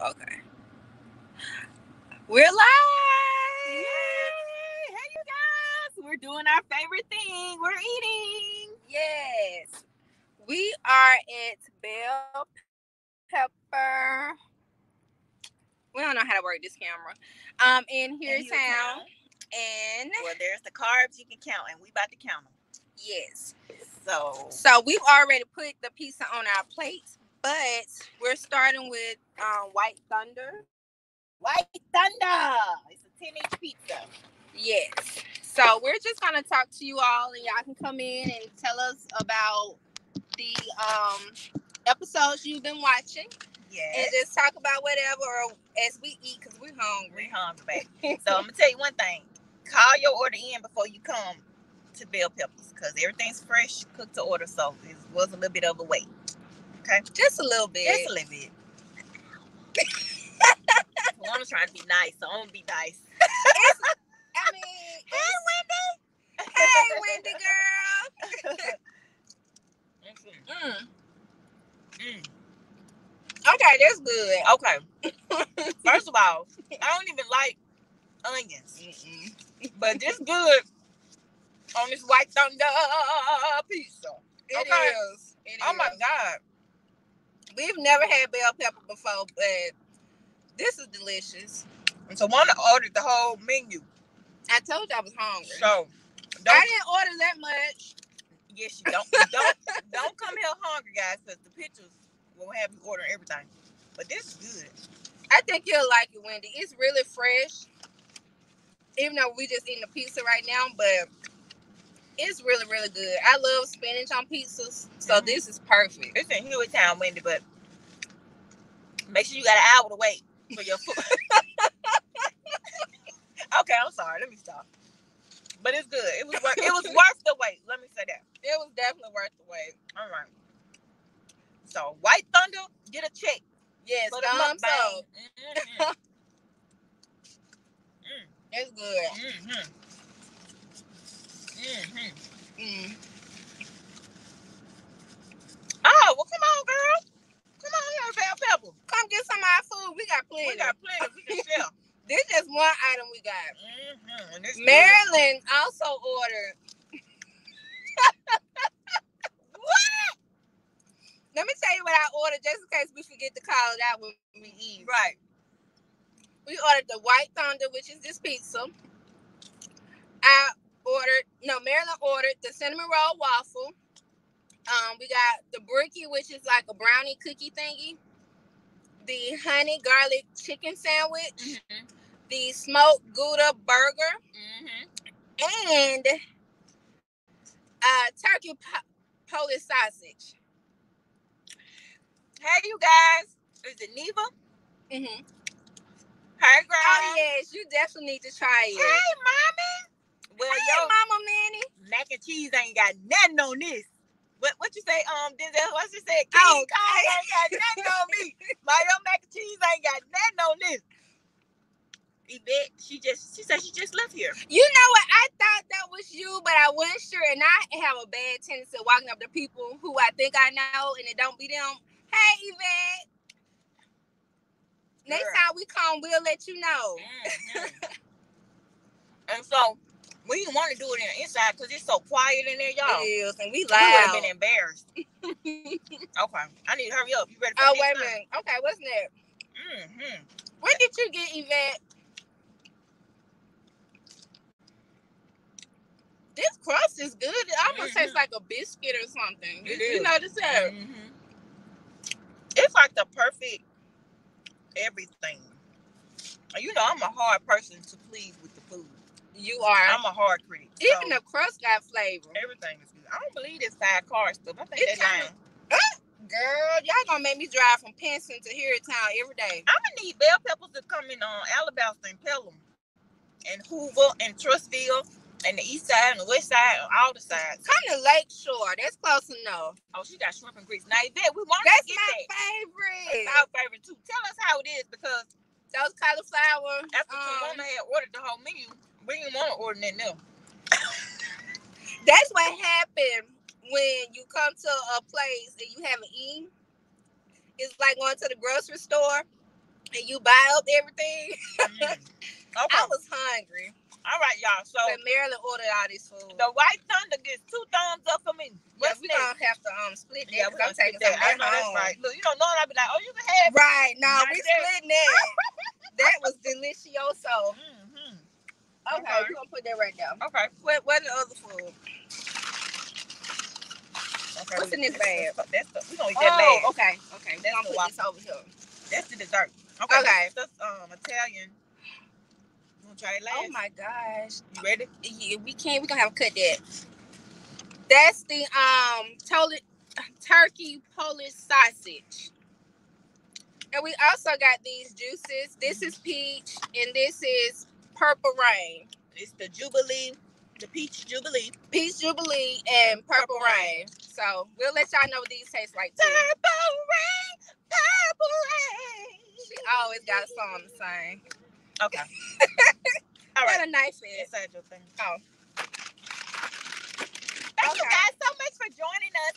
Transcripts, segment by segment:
Okay. We're live. Yay! Hey, you guys! We're doing our favorite thing. We're eating. Yes. We are at Bell Pepper. We don't know how to work this camera. Um, in here In town. And Well, there's the carbs you can count, and we about to count them. yes. So, So we've already put the pizza on our plates, but we're starting with um, White Thunder. White Thunder. It's a 10 inch pizza. Yes. So we're just gonna talk to you all, and y'all can come in and tell us about the um episodes you've been watching, and just talk about whatever or as we eat because we're We hungry. hungry, baby. So I'm gonna tell you one thing. Call your order in before you come to Bell Peppers because everything's fresh, cooked to order. So it was a little bit overweight. Okay, Just a little bit. just a little bit. well, I'm trying to be nice, so I'm gonna be nice. I mean, Hey, Wendy. hey, Wendy girl. Mm, Mm. Okay, that's good. Okay. First of all, I don't even like onions, but this good on this white thunder pizza. It Okay. is. It Oh my god! We've never had bell pepper before, but this is delicious. And so one ordered the whole menu. I told you I was hungry. So I don't didn't order that much. yes you don't don't don't come here hungry guys because the pictures will have you ordering everything. But this is good. I think you'll like it, Wendy. It's really fresh. Even though we just eating a pizza right now, but it's really, really good. I love spinach on pizzas, so Mhm. this is perfect. It's in Hueytown, Wendy, but make sure you got an hour to wait for your food. okay, I'm sorry. Let me stop. But it's good. It was worth, it was worth the wait. Let me say that. It was definitely worth the wait. All right. So White Thunder, get a check. Yes, thumbs up. Mhm. It's good. Mhm. Mhm. Mm. Oh, well, come on, girl. Come on here, Bell Pepper. Come get some of our food. We got plenty. We got plenty. We can share. this is just one item we got. Mhm. And good. Also ordered. what? Let me tell you what I ordered just in case we forget to call it out when we eat. Right. We ordered the White Thunder, which is this pizza. I no, Marilyn ordered the cinnamon roll waffle. Um, we got the bricky, which is like a brownie cookie thingy. The honey garlic chicken sandwich. Mhm. The smoked Gouda burger. Mhm. and uh, turkey po- Polish sausage. Hey, you guys. Is it Neva? Mm-hmm. Hey, girl. Oh yes, you definitely need to try it. Hey, mommy. Well, Hey, yo, Mama Manny. mac and cheese ain't got nothing on this. What what you say? Um, Denzel, what you say? King Oh, Kong ain't got nothing on me. My your mac and cheese ain't got nothing on this. Yvette, she just she said she just left here. You know what? I thought that was you, but I wasn't sure, and I have a bad tendency of walking up to people who I think I know, and it don't be them. Hey, Yvette. Next time we come, we'll let you know. Mhm. and so we didn't want to do it in the inside because it's so quiet in there, y'all. It is, and we loud. We would have been embarrassed. okay, I need to hurry up. You ready for Oh wait a minute. Okay, what's next? Mm-hmm. When did you get Yvette? This crust is good. It almost tastes like a biscuit or something. It you, you notice that? Mhm. It's like the perfect everything. You know, I'm a hard person to please with. You are. I'm a hard critic. So Even the crust got flavor. everything is good. I don't believe this five car stuff. I think It's that's lying. Girl, y'all gonna make me drive from Pinson to here Hueytown every day. I'm gonna need bell peppers to come in on Alabaster and Pelham and Hoover and Trussville and the east side and the west side and all the sides. Come to Lake Shore. That's close enough. Oh, she got shrimp and grits. Now, Yvette, we want That's to get my that. favorite. It's our favorite too. Tell us how it is because Those cauliflower. after um, Tawana had ordered the whole menu, we didn't want to order that new. that's what happened when you come to a place and you haven't eaten. It's like going to the grocery store and you buy up everything. Mm. I was hungry. All right, y'all. So But Marilyn ordered all this food. the White Thunder gets two thumbs up for me. yeah, What's we next? gonna have to um split that Yeah, we're I'm taking take that. I some know back that's home. right. Look, you don't know, and I'll be like, oh, you can have. Right, no, Not we that. splitting that. that was delicioso. Mm-hmm. Okay, Okay. we're gonna put that right there. Okay. What what the other food? Okay. What's in this bag? That's the, we gonna eat that bag. Oh, okay, okay. We're That's gonna the put this over here. That's the dessert. Okay. Okay. That's um Italian. You wanna try it last? Oh my gosh. You ready? Yeah, we can't. We're gonna have to cut that. That's the um totally turkey Polish sausage. And we also got these juices. This is peach and this is purple rain. It's the Jubilee, the peach Jubilee. Peach jubilee and purple, rain. So we'll let y'all know what these taste like too. Purple rain, purple rain. She always got a song to sing. Okay. All What right. a knife is. Inside your thing. Oh. Thank you guys so much for joining us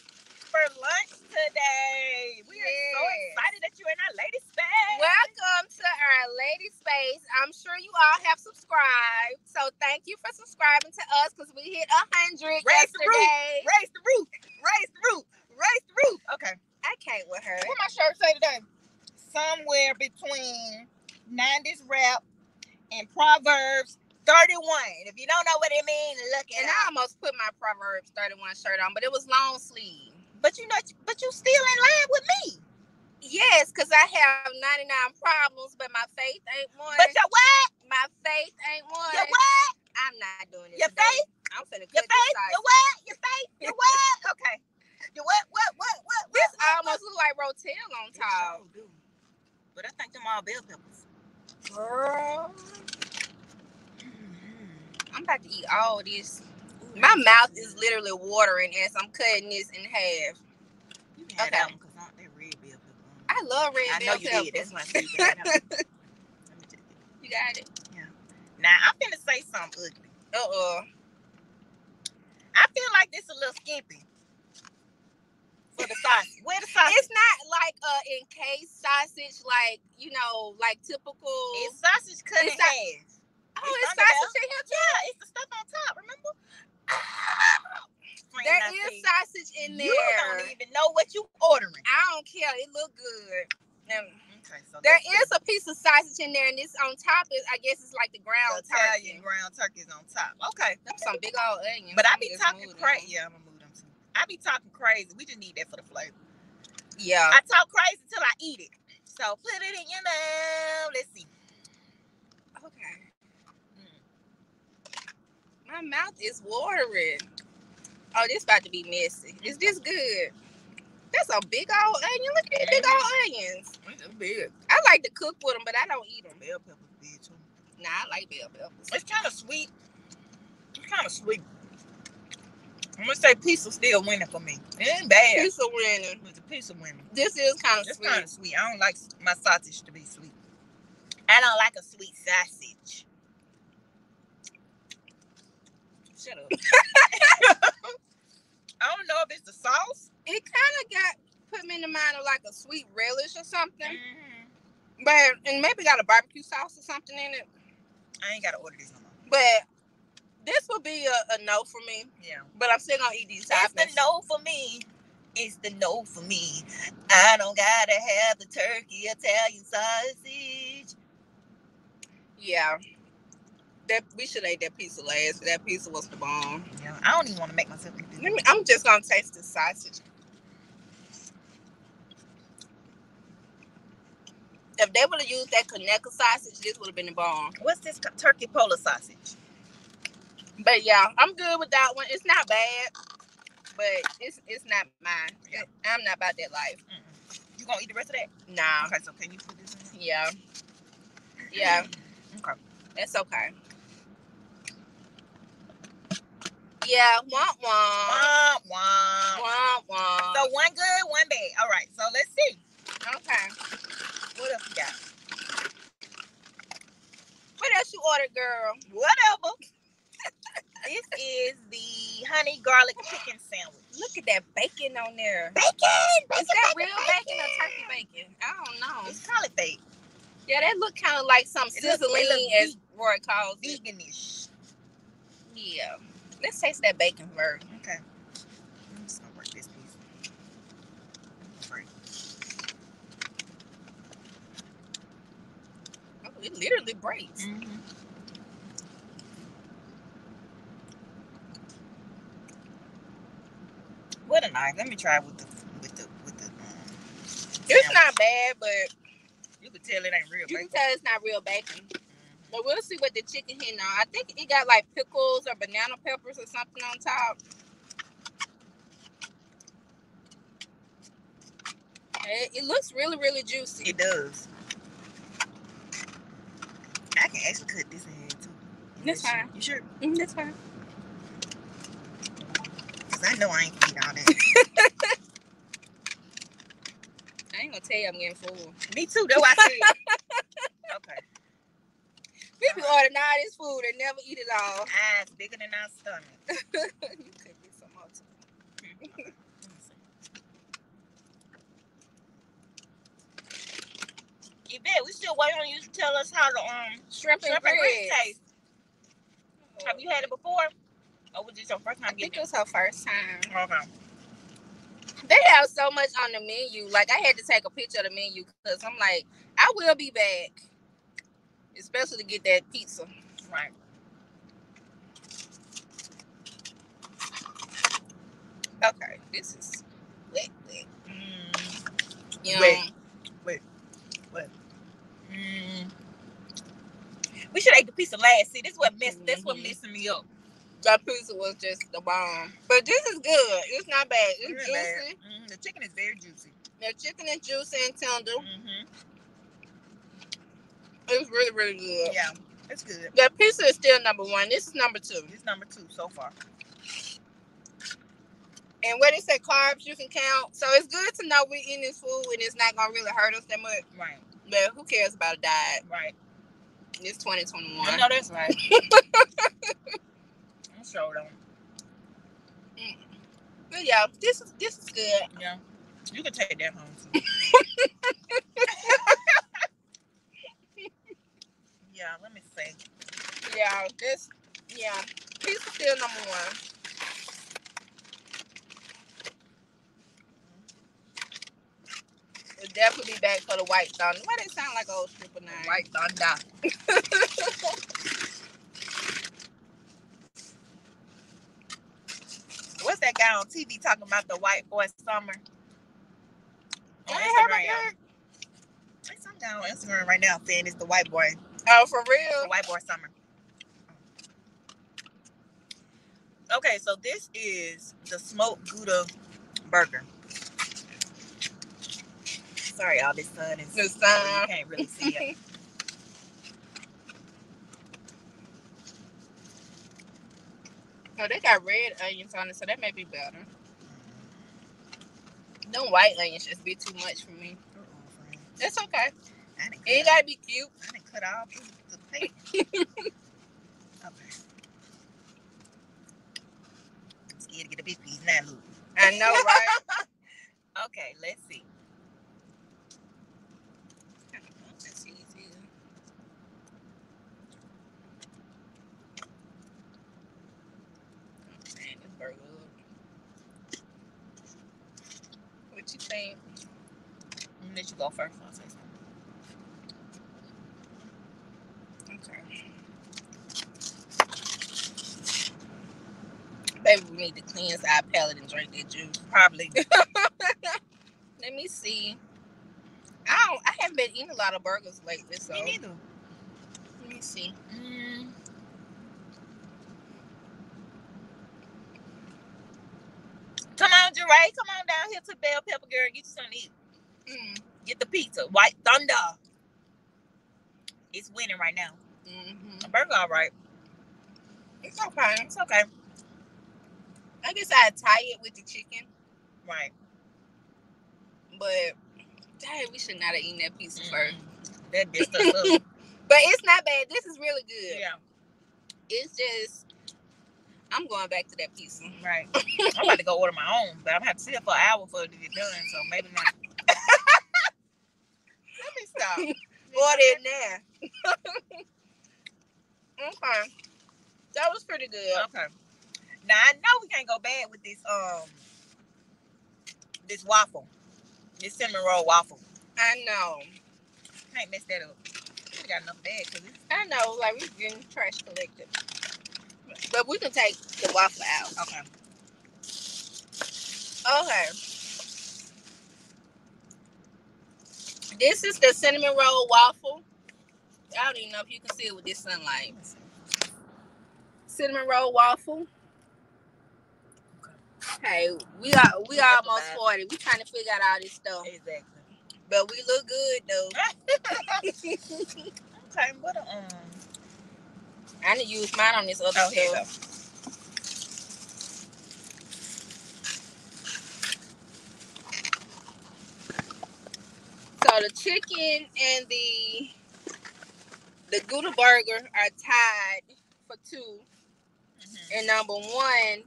for lunch today. We are so excited that you're in our lady space. Welcome to our lady space. I'm sure you all have subscribed. So thank you for subscribing to us because we hit a hundred Raise the roof. yesterday. Raise the roof. Raise the roof. Raise the roof. Okay. I can't with her. What my shirt say today? Somewhere between 90s rap and Proverbs 31. If you don't know what it means, look it And up. I almost put my Proverbs 31 shirt on, but it was long sleeve. But you know, but you still in line with me. Yes, because I have 99 problems, but my faith ain't one. But your what? my faith ain't one. Your what? I'm not doing it. Your today. faith? I'm finna Your cut this faith? side. Your what? Your faith? Your what? Okay. Your what? What? What? What? This what, what, almost look like Rotel on top. It sure do. But I think them all bell peppers. Girl, Mm-hmm. I'm about to eat all this. My mouth is literally watering as I'm cutting this in half. You can Okay. that one because aren't they red bell peppers? I love red I know you pepper. did. That's why I said you can have that one. Let me just get You got it. Now I'm finna say something ugly. Uh oh. I feel like this a little skimpy for the sausage. Where the sausage? It's not like a encased sausage, like you know, like typical. It's sausage cut in It's not- half. oh, it's it's sausage in too. Yeah, it's the stuff on top. Remember? There is sausage in there. You don't even know what you ordering. I don't care. It look good. Okay, so there that's a piece of sausage in there, and this on top is, I guess, it's like the the ground Italian turkey. ground turkey's on top. Okay, Them some big old onions. but I be talking crazy. Yeah, I'm gonna move them too. I be talking crazy. We just need that for the flavor. Yeah. I talk crazy till I eat it. So put it in your mouth. Let's see. Okay. Mm. My mouth is watering. Oh, this about to be messy. Is this good? That's a big old onion. Look at these big old onions. Big. I like to cook with them, but I don't eat them. Bell peppers big too. Nah, I like bell peppers. It's kind of sweet. It's kind of sweet. I'm gonna say pizza still winning for me. It ain't bad. Pizza winning. It's a pizza winning. This is kind of It's sweet. kind of sweet. I don't like my sausage to be sweet. I don't like a sweet sausage. Shut up. I don't know if it's the sauce. It kind of got put me in the mind of like a sweet relish or something, Mhm. but and maybe got a barbecue sauce or something in it. I ain't gotta order this no more. But this would be a, a no for me. Yeah. But I'm still gonna eat these It's the toppings. no for me. It's the no for me. I don't gotta have the turkey Italian sausage. Yeah. That we should ate that pizza last. That pizza was the bomb. Yeah, I don't even want to make myself eat this. Let me, I'm just gonna taste the sausage. If they would have used that Conecuh sausage, this would have been the bomb. What's this turkey polar sausage? But yeah, I'm good with that one. It's not bad, but it's it's not mine. Yeah. I'm not about that life. Mm-mm. You gonna eat the rest of that? Nah. Okay, so can you put this in? Yeah. Yeah, Okay. that's okay. Yeah, womp womp. Womp womp. Womp womp. So one good, one bad. All right. So let's see. okay. What else you got? What else you ordered, girl? Whatever. this is the honey garlic chicken sandwich. Look at that bacon on there. bacon. Is that real bacon or turkey bacon? I don't know. It's probably fake. Yeah, that look kind of like some It look- it look sizzling, as Roy calls it. Veganish. Yeah. Let's taste that bacon first. Okay. I'm just gonna work this piece. Oh, it literally breaks. Mm-hmm. What a knife. Let me try with the with the with the. Um, It's sandwich. not bad, but You can tell it ain't real you can tell it's not real bacon. But we'll see what the chicken here now. I think it got like pickles or banana peppers or something on top. It, it looks really, really juicy. It does. I can actually cut this in half too. That's fine. You sure? Mm, that's fine. Cause I know I ain't gonna eat all that. I ain't gonna tell you I'm getting full. Me too. That's why I said. Okay. People order all this food and never eat it all. Eyes bigger than our stomach. you could get some more too. Yvette, we still waiting on you to tell us how the um Shrimp and shrimp and grits taste. Have you had it before? Or was this your first I time think getting it was her first time. Okay. They have so much on the menu. Like I had to take a picture of the menu because I'm like, I will be back, especially to get that pizza. Right. Okay, this is wet, wet. Mm, You know, Wet. mm. We should ate the pizza last. See, this what mess. That's what messing me up. that pizza was just the bomb. But this is good. It's not bad. It's juicy. bad. Mhm, The chicken is very juicy. The chicken is juicy and tender. Hmm was really, really good. Yeah, it's good. The pizza is still number one. This is number two. It's number two so far. And where they say carbs, you can count. So it's good to know we're eating this food and it's not gonna really hurt us that much. Right, But who cares about a diet? right. It's 2021. I know that's right. I'm sure don't. But yeah, this is this is good. Yeah, you can take that home too. yeah, let me see. Yeah, this yeah. Pizza still number one. We'll definitely be back for the white thunder. Why they sound like old stripper name? White thunder. What's that guy on TV talking about the white boy summer? On ain't heard about Instagram. There's some guy on Instagram right now saying it's the white boy, Oh, for real? white boy summer. Okay, so this is the smoked Gouda burger. Sorry, all this sun is The you sun. can't really see it. Oh, they got red onions on it, so that may be better. Mm-hmm. Them white onions just be too much for me. Friend. Okay. I didn't It ain't cut, gotta be cute. I didn't cut all the plate. okay. I'm scared to get a big piece now, look. I know, right? Okay, let's see. That's easy. Man, this burger up. What you think? I'm gonna let you go first. I'll say something. Okay. Baby, we need to cleanse our palate and drink that juice. Probably. Let me see. I don't. I haven't been eating a lot of burgers lately, so Me neither. let me see. Mm. Come on, Jeray. Come on down here to Bell Pepper Girl. Get you something to eat. Mm, Get the pizza. White Thunder. It's winning right now. hmm A burger, all right. It's okay. It's okay. I guess I tie it with the chicken, Right. but dang, we should not have eaten that pizza first. Mm-mm. That bitch stuff up. But it's not bad. This is really good. Yeah. It's just I'm going back to that pizza. Right. I'm about to go order my own, but I'm gonna have to sit for an hour for it to get done, so maybe not. Let me stop. Order it now. okay. That was pretty good. Okay. Now I know we can't go bad with this um this waffle. This cinnamon roll waffle. I know. Can't mess that up. We got enough bag because I know. Like we getting trash collected. But we can take the waffle out. okay. Okay. This is the cinnamon roll waffle. I don't even know if you can see it with this sunlight. Cinnamon roll waffle. Hey, we are we are almost forty. We trying to figure out all this stuff, Exactly. but we look good though. Okay, what a um I need to use mine on this other Oh, stuff. So the chicken and the the Gouda burger are tied for two, Mhm. and number one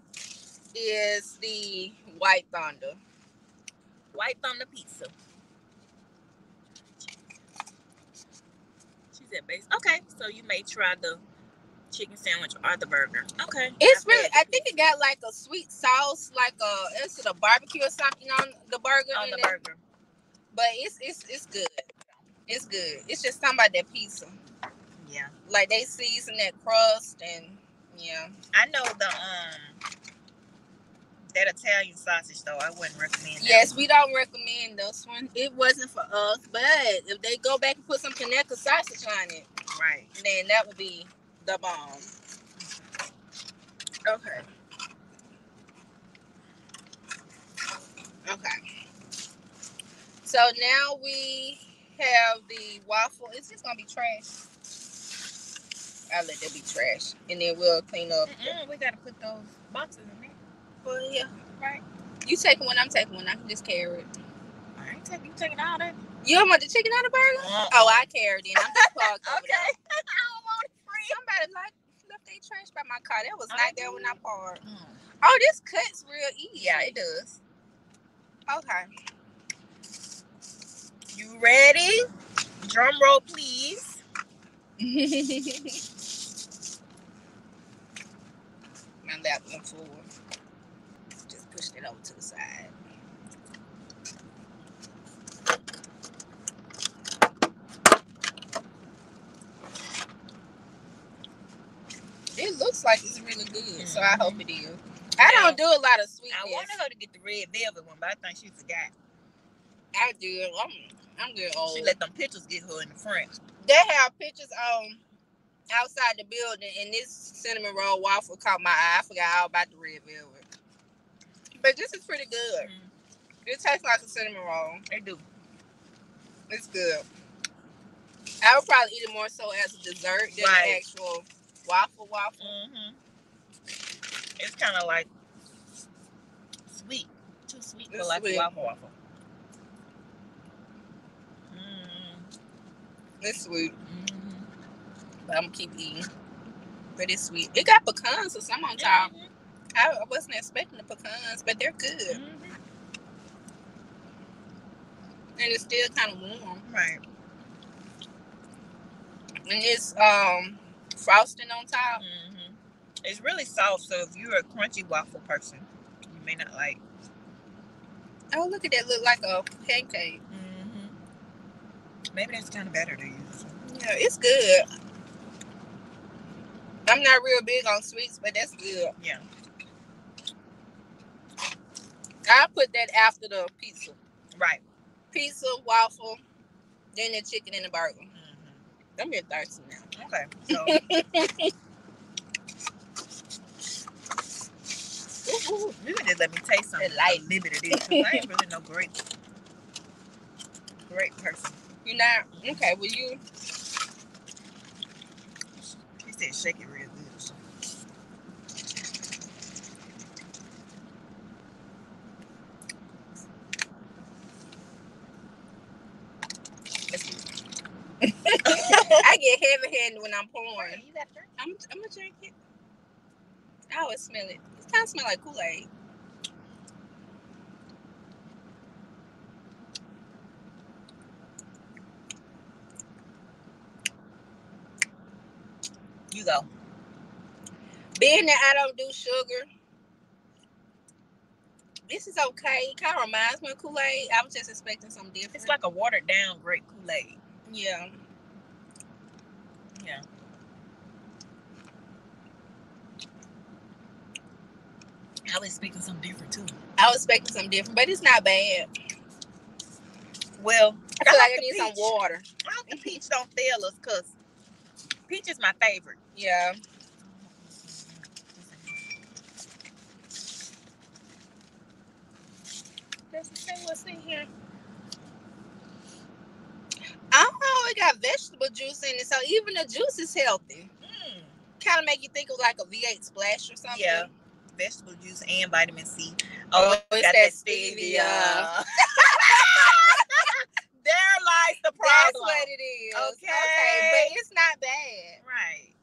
is the White Thunder. White Thunder pizza. She said base. Okay, so you may try the chicken sandwich or the burger. Okay. It's not really. I think it got like a sweet sauce, like a is it a barbecue or something on the burger, on the it? burger. but it's it's it's good. It's good. It's just something about that pizza. Yeah. Like they season that crust and yeah. I know the um that Italian sausage though. I wouldn't recommend. that Yes, one. we don't recommend this one. It wasn't for us, but if they go back and put some Conecuh sausage on it, Right. then that would be the bomb. Okay. Okay. So now we have the waffle. Is this gonna be trash? I'll let that be trash, and then we'll clean up. Mm-mm, we gotta put those boxes in there. Well, yeah. Right. You taking one? I'm taking one. I can just carry it. I ain't taking you taking all that. You don't want the chicken out of burger? Uh-uh. Oh, I carried it. I'm just parked Okay. I don't want it free. Somebody like left their trash by my car. That was Oh, not they there when I parked. Mm. Oh, this cuts real easy. Yeah, it does. Okay. You ready? Drum roll, please. my lap went forward. It over to the side. It looks like it's really good, so I mm-hmm. hope it is. I don't do a lot of sweet. I wanted her to get the red velvet one, but I think she forgot. I do. I'm, I'm good old. She let them pictures get her in the front. they have pictures on outside the building, and this cinnamon roll waffle caught my eye. I forgot all about the red velvet. But this is pretty good. It tastes like a cinnamon roll. It do. It's good. I would probably eat it more so as a dessert than Right. an actual waffle waffle. Mm-hmm. It's kind of like sweet. Too sweet for like sweet. a waffle waffle. Mm-hmm. It's sweet, Mm-hmm. but I'm gonna keep eating. But it's sweet. It got pecans or something on top. I I wasn't expecting the pecans, but they're good, Mm-hmm. and it's still kind of warm. Right. And it's um frosting on top. Mm-hmm. It's really soft, so if you're a crunchy waffle person, you may not like. Oh, look at that! Look like a pancake. Mm-hmm. Maybe that's kind of better to use. Yeah, it's good. I'm not real big on sweets, but that's good. Yeah. I put that after the pizza. Right. Pizza, waffle, then the chicken and the burger. Mm-hmm. I'm getting thirsty now. Okay. So ooh, ooh, you can just let me taste some. Light. A little bit of this. 'cause I ain't really no great, great person. You're not okay? Will you? He said shake it when I'm pouring. I'm, I'm gonna drink it. I always smell it. It kind of smell like Kool Aid. You go. Being that I don't do sugar, this is okay. It kind of reminds me of Kool Aid. I was just expecting something different. It's like a watered down grape Kool Aid. Yeah. Yeah. I was expecting something different too. I was expecting something different, but it's not bad. Well, I feel like I need some water. I hope the peach don't fail us because peach is my favorite. Yeah. Let's see what's in here. I don't know. It got vegetable juice in it, so even the juice is healthy. Mm. Kind of make you think of like a V8 splash or something. Yeah. Vegetable juice and vitamin C. Oh, it's got that stevia. stevia. there lies the problem. That's what it is. Okay. but it's not bad. Right.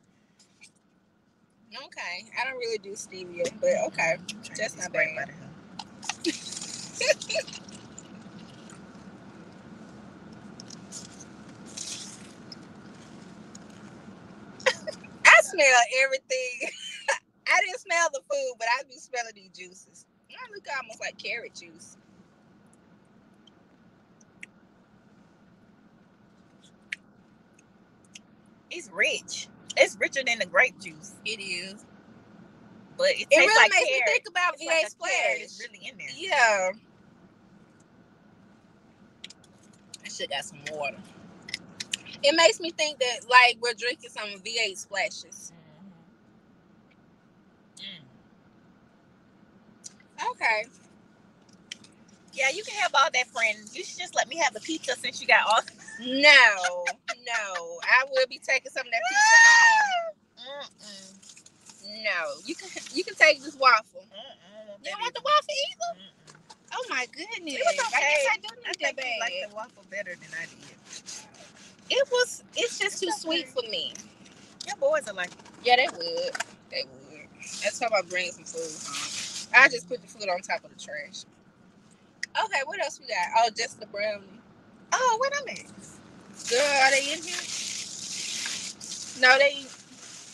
Okay. I don't really do stevia, but okay. That's not bad. butter, huh? I smell everything. I didn't smell the food, but I be smelling these juices. I look almost like carrot juice. It's rich. It's richer than the grape juice, It is. but it, It tastes really like makes carrot. me think about It's V8 like splash. It's really in there. Yeah. I should got some water. It makes me think that like we're drinking some V8 splashes. Okay. Yeah, you can have all that, friend. You should just let me have the pizza since you got all. No, no. I will be taking some of that pizza home. Mm-mm. No. You can you can take this waffle. Mm-mm. You don't want the waffle either? Mm-mm. Oh my goodness. It was I guess I do I that bad. like the waffle better than I did. It was it's just too It's sweet for me. Your boys are like, Yeah, they would. They would. That's how I bring some food home. I just put the food on top of the trash. Okay, what else we got? Oh, just the brownie. oh, what I mean? Girl, are they in here? No, they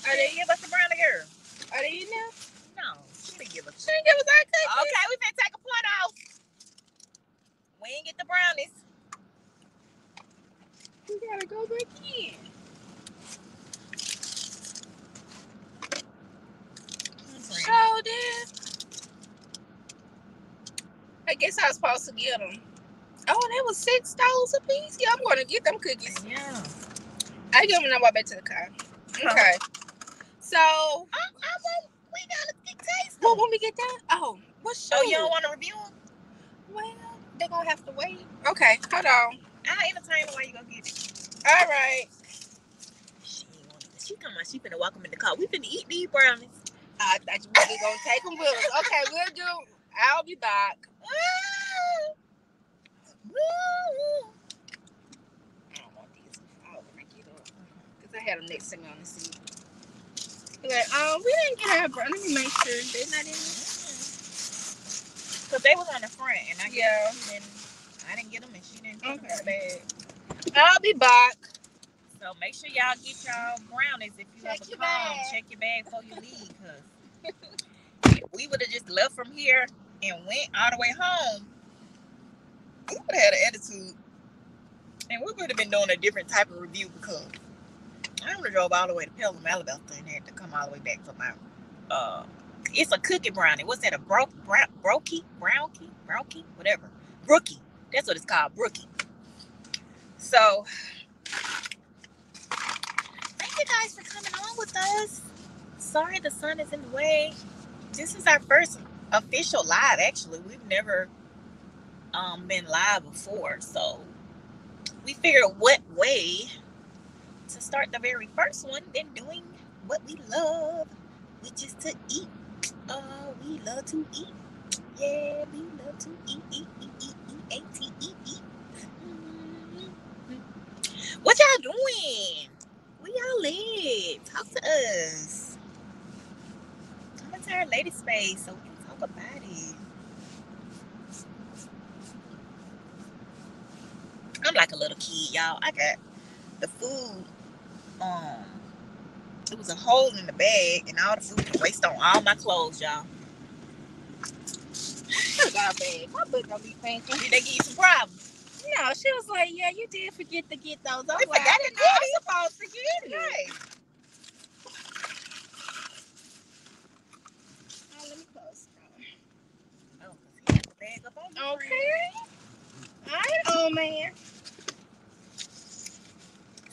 Are they give us the brownie girl? are they in there? No, she didn't give us. She didn't give us our cookies. Okay, we finna take a point off. We ain't get the brownies. We gotta go back in. So then, I guess I was supposed to get them. Oh, they was six dollars a piece. Yeah, I'm gonna get them cookies. Yeah. I give them and I walk back to the car. Okay. So, I, I won't. We gotta get taste. well, when we get that, oh, what's show? Oh, you don't want to review them? Well, they're gonna have to wait. Okay, hold on. I'll entertain them while you go get it. All right. She ain't want it. She come out. She finna walk them in the car. We finna eat these brownies. I thought you were gonna take them with us. Okay, we'll do. I'll be back. I don't want these. I'll break it up because I had them next to me on the seat. Like, um, we didn't get our. Let me make sure they're not in. there. Cause they was on the front, and I Yeah. didn't, I didn't get them, and she didn't them the Okay. bag. I'll be back. So make sure y'all get y'all brownies if you Check ever your come. bag. Check your bag before you leave, cause we would have just left from here and went all the way home, we would have had an attitude, and we would have been doing a different type of review because I would have drove all the way to Pelham, Alabama, and had to come all the way back for my. Uh, it's a cookie brownie. What's that? A bro, bro brokey, brownie, brownie, whatever. Brookie. That's what it's called, brookie. So thank you guys for coming on with us. Sorry the sun is in the way. This is our first official live. Actually, we've never um, been live before, so we figured what way to start the very first one than doing what we love, which is to eat. Uh, we love to eat. Yeah, we love to eat, eat, eat, eat, eat, A T E E. Mhm. What y'all doing? Where y'all live? Talk to us. Come into our lady space talk about it. I'm like a little kid, y'all. I got the food um it was a hole in the bag, and all the food was wasted on all my clothes, y'all. I got bag. My book gonna be thinking. Did they give you some problems? No, she was like, "Yeah, you did forget to get those." I'm We like, forgot "I to know it." supposed to get it. Right. Oh, let me close. Oh, 'cause he had the bag up on the Okay. All right, old man.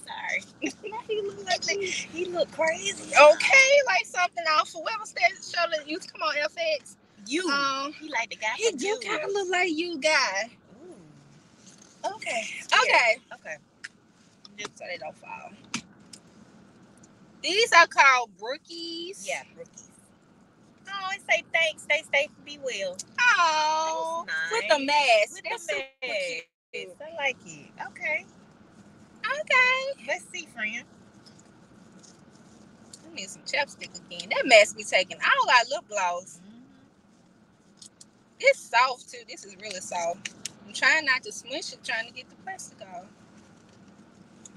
Sorry. he look like He look crazy. okay, like something off of whoever said show that to come on FX. You. Um, he like the guy he do you. kind of look like you guy. Ooh. Okay. Yeah. Okay. Okay. Just so they don't fall. These are called brookies. Yeah, rookies. Oh, and say thanks. Stay safe and be well. Oh, That's with the mask. With That's the mask. cute. I like it. Okay. Okay. Let's see, friend. I need some chapstick again. That mask be taking all our lip gloss. Mm-hmm. It's soft too. This is really soft. I'm trying not to smush it, trying to get the plastic off.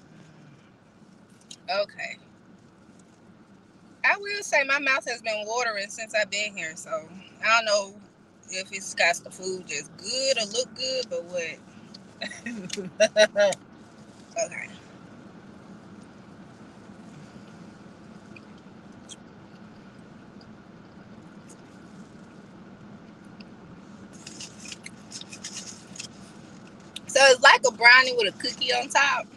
Mm-hmm. Okay. I will say my mouth has been watering since I've been here, so I don't know if it's got the food just good or look good, but what? Okay. So it's like a brownie with a cookie on top.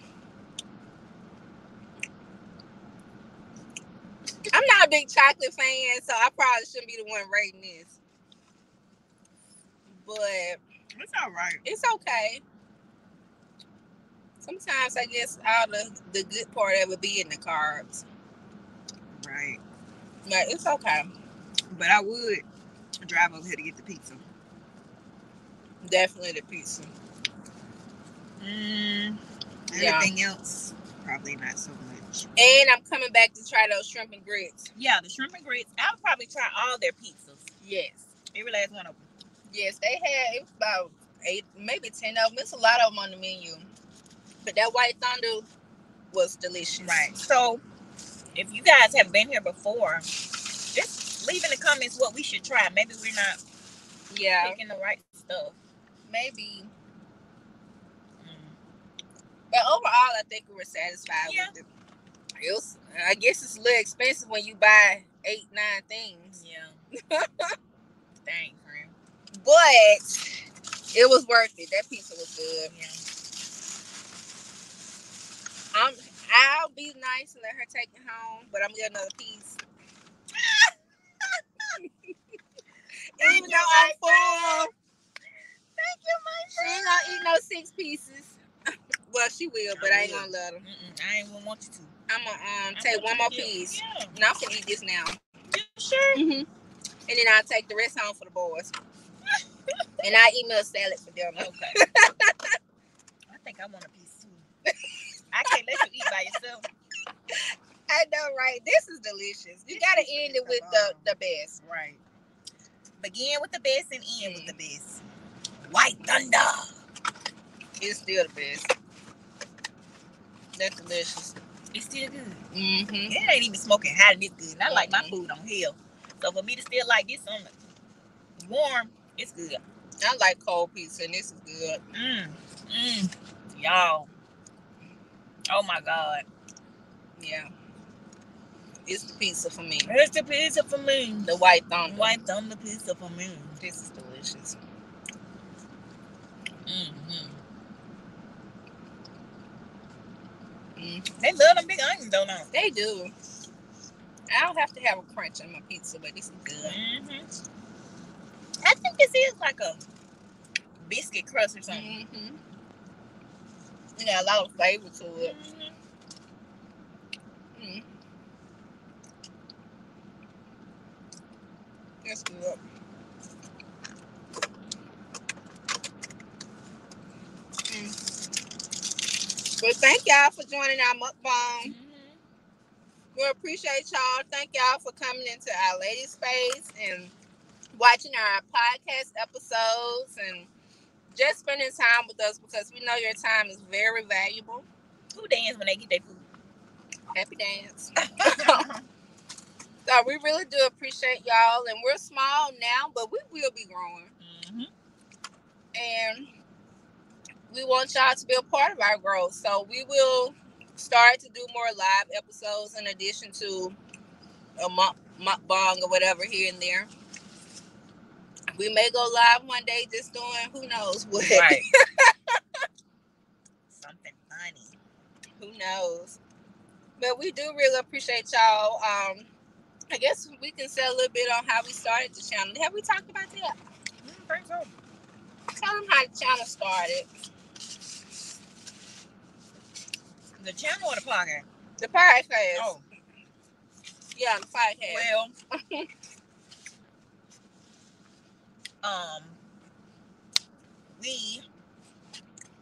I'm not a big chocolate fan, so I probably shouldn't be the one rating this. But It's all right. it's okay. Sometimes I guess all the, the good part of it be in the carbs. Right. But it's okay. But I would drive over here to get the pizza. Definitely the pizza. Mm, Yeah. else, probably not so much. And I'm coming back to try those shrimp and grits. Yeah, the shrimp and grits. I'll probably try all their pizzas. Yes. Every last one of them. Yes, they had it was about eight, maybe ten of them. It's a lot of them on the menu. But that white thunder was delicious. Right. So, if you guys have been here before, just leave in the comments what we should try. Maybe we're not Yeah. picking the right stuff. Maybe. Mm. But overall, I think we were satisfied Yeah. with it. It was. I guess it's a little expensive when you buy eight, nine things, Yeah. Dang, friend. but it was worth it. That pizza was good. Yeah. I'm. I'll be nice and let her take it home, but I'm gonna get another piece. Even you, though I'm full, Thank you, my she ain't gonna eat no six pieces. well, she will, but I ain't gonna let her. Mm-mm, I ain't gonna want you to. I'm gonna um take one more piece. Yeah. And I'm gonna eat this now. You sure? Mm-hmm. And then I'll take the rest home for the boys. and I eat me a salad for them. Okay. I think I want a piece too. I can't let you eat by yourself. I know, right? This is delicious. You gotta end it with the the best. Right. Begin with the best and end with the best. White Thunder. It's still the best. That's delicious. It's still good. Mm-hmm. It ain't even smoking hot and it's good. And I like my mm-hmm. food on hill. So for me to still like this on warm, it's good. I like cold pizza, and this is good. Mmm. Mmm. Y'all. Oh my God. Yeah. It's the pizza for me. It's the pizza for me. The white thunder. White thumb the pizza for me. This is delicious. Mm. Mm-hmm. They love them big onions, don't they? They do. I don't have to have a crunch on my pizza, but this is good. Mm-hmm. I think this is like a biscuit crust or something. Mm-hmm. It got a lot of flavor to it. Mhm. Mm. That's good. Mm. Well, thank y'all for joining our mukbang. Mhm. We appreciate y'all. Thank y'all for coming into our lady space and watching our podcast episodes and just spending time with us because we know your time is very valuable. Who dance when they get their food? Happy dance. so we really do appreciate y'all, and we're small now, but we will be growing. Mhm. and we want y'all to be a part of our growth. So we will start to do more live episodes in addition to a muk- mukbang or whatever here and there. We may go live one day just doing who knows what. Right. Something funny. who knows? But we do really appreciate y'all. Um, I guess we can say a little bit on how we started the channel. Have we talked about that? I think so. Tell them how the channel started. The channel or the podcast? The podcast. Oh, Yeah, the podcast. well. um, we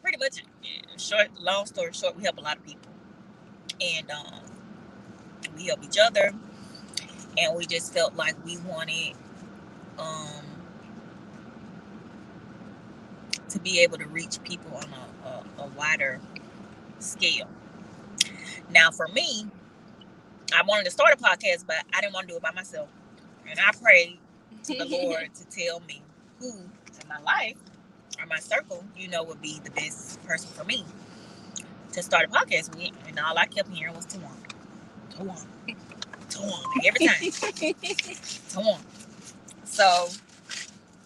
pretty much, short, long story short, we help a lot of people, and um, we help each other, and we just felt like we wanted um to be able to reach people on a, a, a wider scale. Now, for me, I wanted to start a podcast, but I didn't want to do it by myself. And I prayed to the Lord to tell me who in my life or my circle, you know, would be the best person for me to start a podcast with. And all I kept hearing was Tawan. Tawan. Tawan. Every time. Tawan. So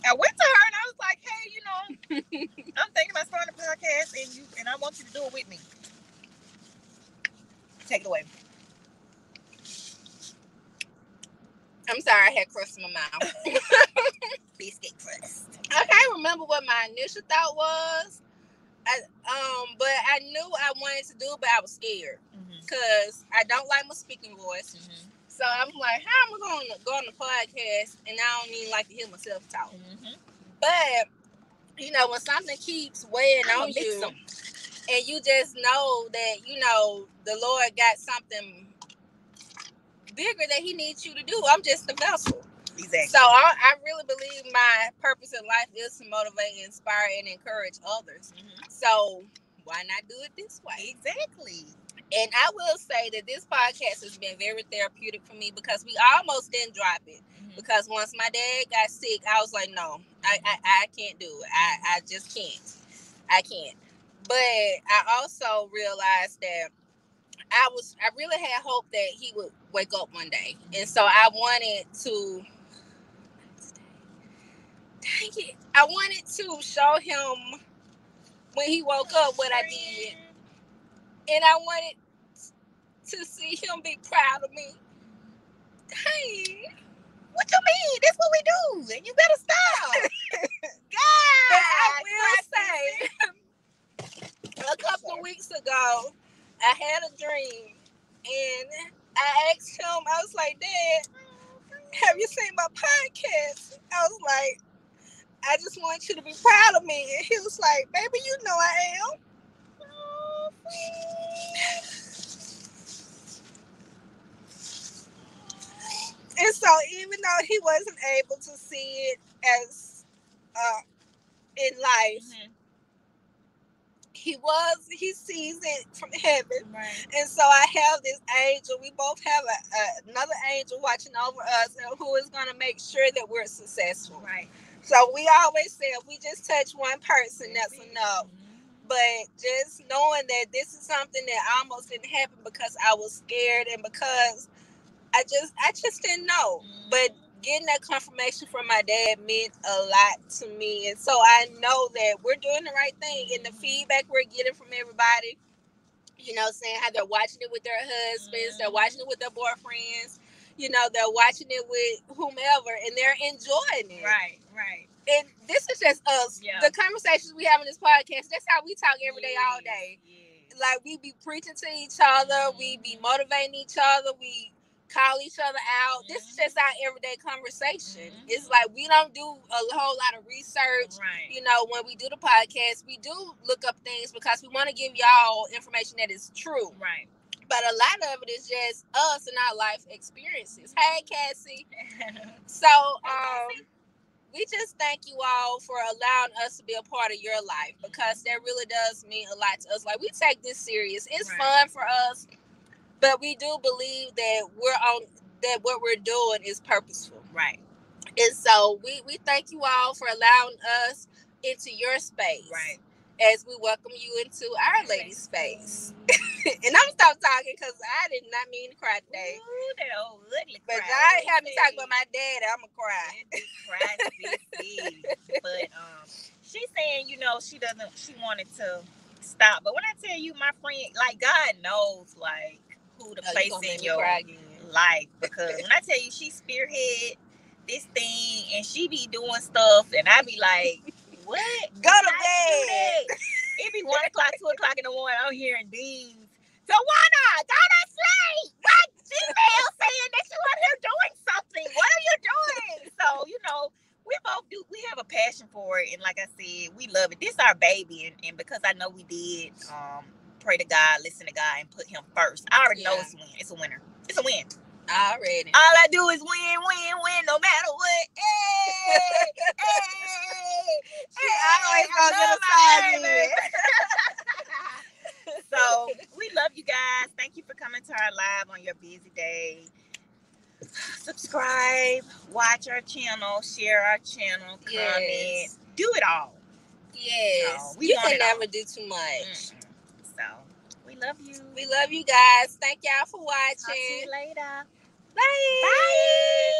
I went to her and I was like, hey, you know, I'm thinking about starting a podcast and you and I want you to do it with me. Take it away. I'm sorry, I had crust in my mouth. Biscuit crust. I can't remember what my initial thought was. I, um, but I knew I wanted to do it, but I was scared Mm-hmm. because I don't like my speaking voice. Mm-hmm. So I'm like, how am I going to go on the podcast and I don't even like to hear myself talk? Mm-hmm. But you know, when something keeps weighing I'ma on you. And you just know that you know the Lord got something bigger that He needs you to do. I'm just a vessel. Exactly. So I, I really believe my purpose in life is to motivate, inspire, and encourage others. Mhm. So why not do it this way? Exactly. And I will say that this podcast has been very therapeutic for me because we almost didn't drop it. Mhm. Because once my dad got sick, I was like, no, I, I, I can't do it. I, I just can't. I can't. But I also realized that I was I really had hope that he would wake up one day. And so I wanted to dang it. I wanted to show him when he woke up what I did. And I wanted to see him be proud of me. Dang. What you mean? That's what we do, and you better stop. God. But I will say, a couple of I had a dream, and I asked him. I was like, "Dad, have you seen my podcast?" I was like, "I just want you to be proud of me." And he was like, "Baby, you know I am." And so, even though he wasn't able to see it as uh, in life, Mhm. He was. He sees it from heaven. Right. And so I have this angel. We both have a, a, another angel watching over us, who is going to make sure that we're successful. Right. So we always say, if we just touch one person, that's enough. Mm-hmm. But just knowing that this is something that almost didn't happen because I was scared and because I just, I just didn't know. But mm. Getting that confirmation from my dad meant a lot to me. And so I know that we're doing the right thing. And the feedback we're getting from everybody, you know, saying how they're watching it with their husbands, they're mm-hmm. watching it with their boyfriends, you know, they're watching it with whomever, and they're enjoying it. Right. Right. And this is just us. Yeah. The conversations we have in this podcast, that's how we talk every day, all day. Yes. Like we be preaching to each other, we be mm-hmm. motivating each other, we call each other out. This is just our everyday conversation. Mhm. It's like we don't do a whole lot of research. Right. You know, when we do the podcast, we do look up things because we want to give y'all information that is true. Right. But a lot of it is just us and our life experiences. Hey, Cassie. So, um, we just thank you all for allowing us to be a part of your life because that really does mean a lot to us. Like we take this serious. It's Right. fun for us. But we do believe that we're on that what we're doing is purposeful. Right. And so we we thank you all for allowing us into your space. Right. As we welcome you into our lady space. and I'm stop talking because I did not mean to cry today. Ooh, that old ugly But y'all have me talk about my dad. That big cry. But um, she's saying, you know, she doesn't. She wanted to stop, but when I tell you, my friend, like God knows, like who to Oh, place in your life. Because when I tell you, she spearhead this thing, and she be doing stuff, and I be like, what? Go to How you do bed. It be one o'clock, two o'clock in the morning. I'm hearing dings. So why not? Go to sleep. What? Gmail saying that you out here doing something. What are you doing? So you know, we both do. We have a passion for it, and like I said, we love it. This is our baby, and, and because I know we did, um, pray to God, listen to God, and put Him first. I already know it's a win. It's a winner. It's a win. Already. All I do is win, win, win, no matter what. Hey, hey, always I love the side so we love you guys. Thank you for coming to our live on your busy day. Subscribe, watch our channel, share our channel, comment, Yes. do it all. Yes. No, we you can all. never do too much. Mm-mm. Love you. We love you guys. Thank y'all for Talk to you watching. later. Bye. Bye.